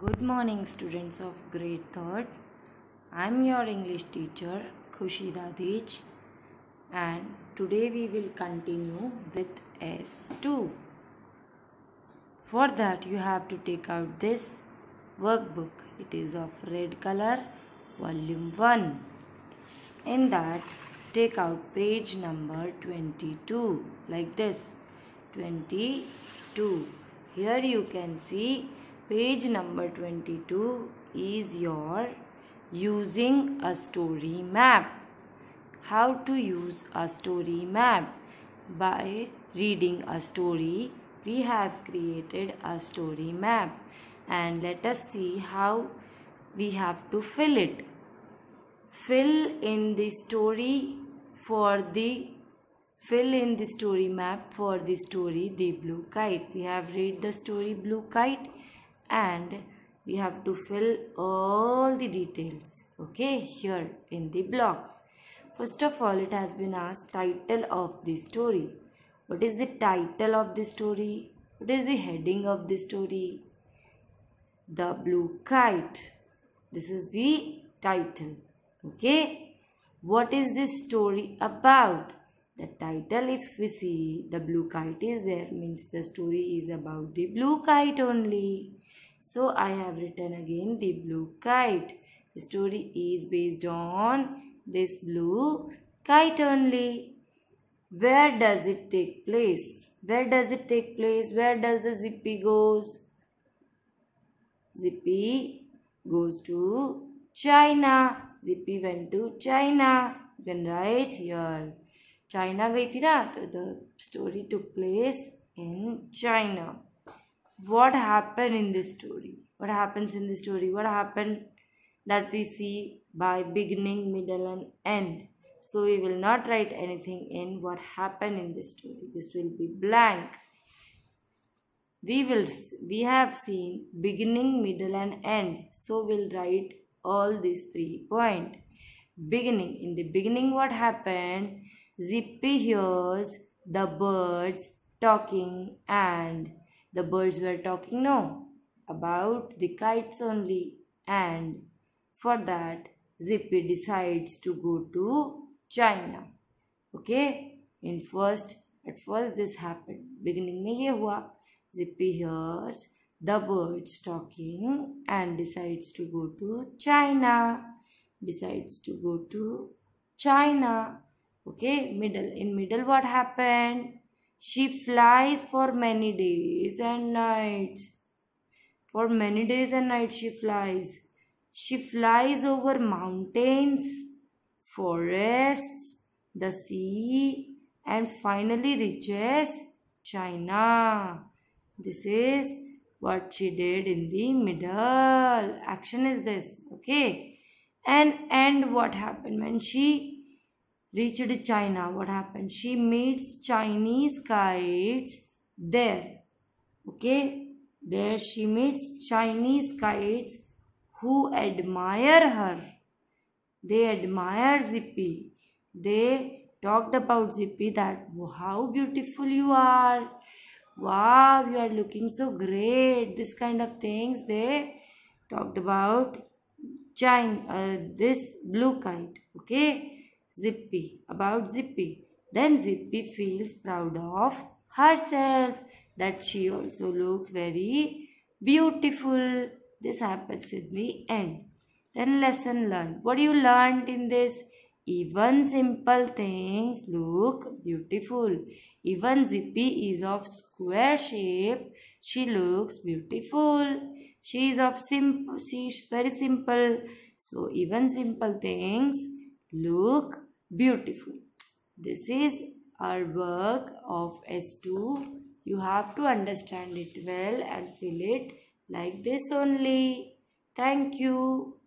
Good morning, students of grade 3rd. I'm your English teacher, Khushi Dadhich, and today we will continue with S2. For that, you have to take out this workbook. It is of red color, volume 1. In that, take out page number 22, like this 22. Here you can see page number 22 is your using a story map. How to use a story map? By reading a story, we have created a story map and let us see how we have to fill it. Fill in the story for the fill in the story map for the story the blue kite we have read the story blue kite and we have to fill all the details okay here in the blocks. First of all it has been asked title of the story. What is the title of the story? What is the heading of the story? The blue kite. This is the title okay. What is this story about the title if we see the blue kite is there means the story is about the blue kite only. So i have written again the blue kite. The story is based on this blue kite only. Where does it take place? Where does it take place? Where does the zippy goes? Zippy goes to china. Zippy went to china. You can write here China, ગઈ હતી ના તો the story took place in China what happen in the what happens in this story? What happened that we see by beginning middle and end? So we will not write anything in what happened in this story. This will be blank. We will we have seen beginning middle and end. So we'll write all these three point. Beginning in the beginning what happened? Zippy hears the birds talking and the birds were talking no about the kites only and for that Zippy decides to go to China. Okay in first at first this happened beginning में ये हुआ Zippy hears the birds talking and decides to go to China decides to go to China okay middle in middle what happened? She flies for many days and nights. For many days and nights she flies. She flies over mountains forests the sea and finally reaches china. This is what she did in the middle. Action is this okay? And and what happened? When she reached China, what happened? She meets Chinese kites there. Okay, there she meets Chinese kites who admire her. They admire Zippy. They talked about Zippy that how beautiful you are. Wow, you are looking so great. This kind of things they talked about China, uh, this blue kite. Okay Zippy, about Zippy. Then Zippy feels proud of herself that she also looks very beautiful. This happens in the end. Then lesson learned. What you learned in this? Even simple things look beautiful. Even Zippy is of square shape. She looks beautiful. She is of simple. She is very simple. So even simple things look beautiful. This is our work of s2 you have to understand it well and fill it like this only. Thank you